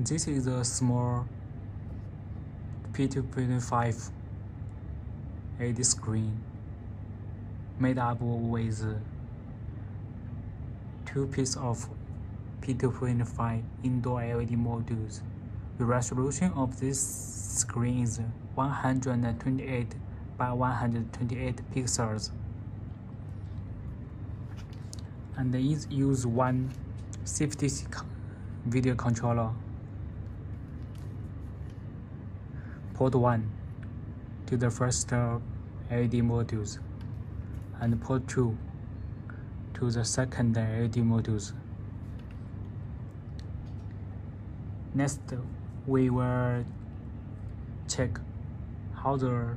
This is a small P2.5 LED screen made up with two pieces of P2.5 indoor LED modules. The resolution of this screen is 128 by 128 pixels and it uses one safety video controller. Port 1 to the first uh, LED modules and port 2 to the second uh, LED modules. Next, we will check how the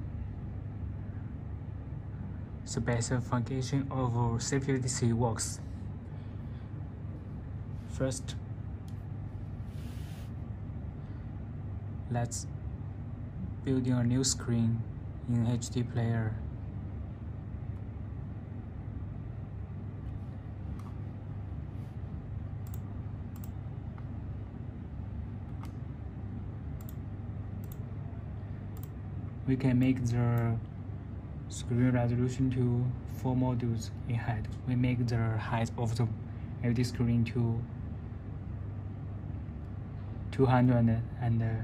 specification of CPVDC works. First, let's build a new screen in HD player. We can make the screen resolution to 4 modules in height. We make the height of the LED screen to uh,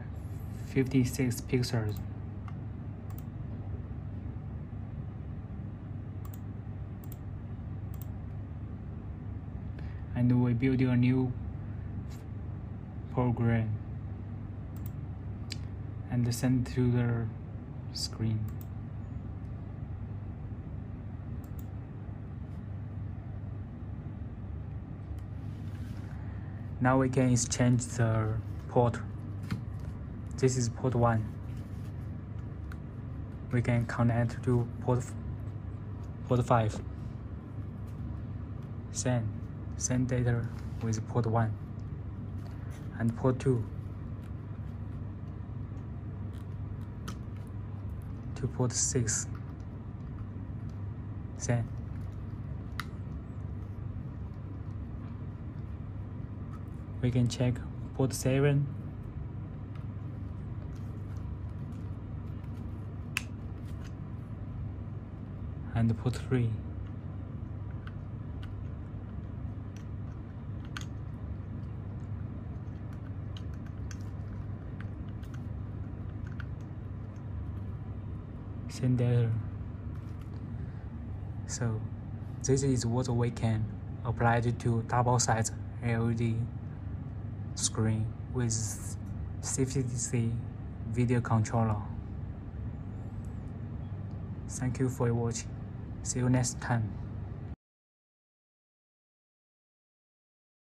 256 pixels. And we build a new program and send to the screen. Now we can exchange the port. This is port 1. We can connect to port, port 5. Send, send data with port 1 and port 2 to port 6. Send. we can check port 7 and put 3 send data so this is what we can apply to double size LED screen with CPVDC video controller. Thank you for watching. See you next time.